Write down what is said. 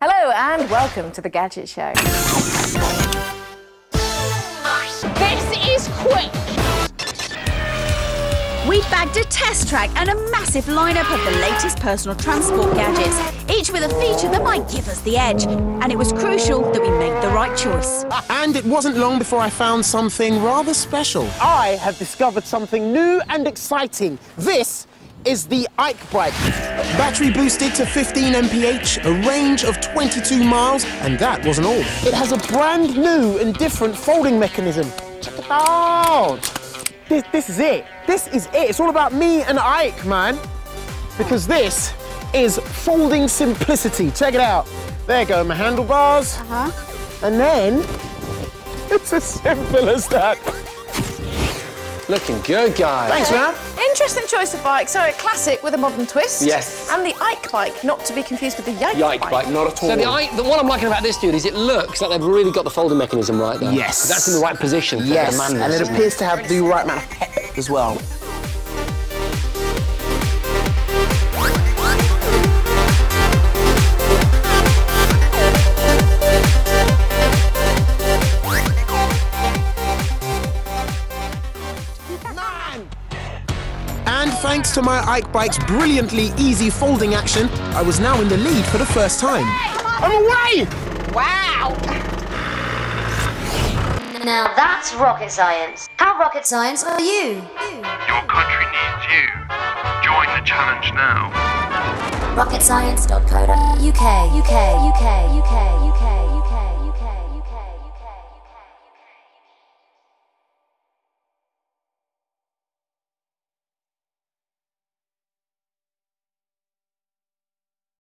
Hello and welcome to the Gadget Show. We bagged a test track and a massive lineup of the latest personal transport gadgets, each with a feature that might give us the edge. And it was crucial that we make the right choice. And it wasn't long before I found something rather special. I have discovered something new and exciting. This is the Ike Bike. Battery boosted to 15 mph, a range of 22 miles, and that wasn't all. It has a brand new and different folding mechanism. Check it out. This, this is it. This is it. It's all about me and Ike, man. Because this is folding simplicity. Check it out. There go my handlebars. Uh-huh. And then it's as simple as that. Looking good, guys. Thanks, man. Interesting choice of bike. So a classic with a modern twist. Yes. And the Ike bike, not to be confused with the Yike, Yike bike, not at all. So the, I, the what I'm liking about this dude is it looks like they've really got the folding mechanism right there. Yes. That's in the right position for Yes, the man. and it appears to have the right amount of pep as well. And thanks to my Ike Bike's brilliantly easy folding action, I was now in the lead for the first time. I'm away! Wow. Now that's rocket science. How rocket science are you? Your country needs you. Join the challenge now. Rokitscience.co.uk. UK, UK, UK, UK.